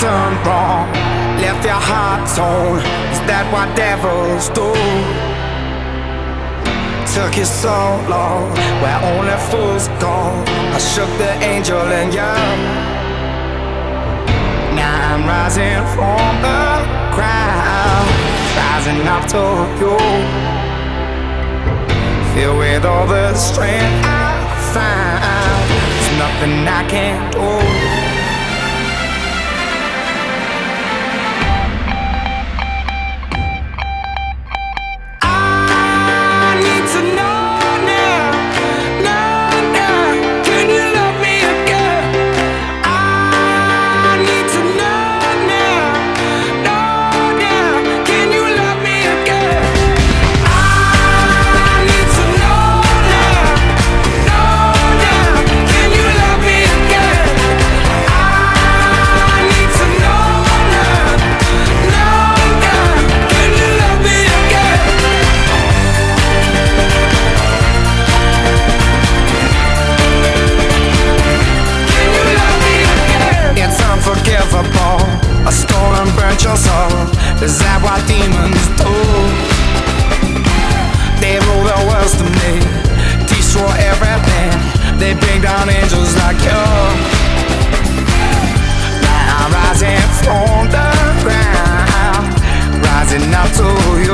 done wrong? Left your heart torn. Is that what devils do? Took you so long, where only fools go. I shook the angel in you. Now I'm rising from the crowd, rising up to you. Filled with all the strength I find, there's nothing I can't do. at what demons do. They rule the world to me, destroy everything. They bring down angels like you. Now I'm rising from the ground, rising up to you.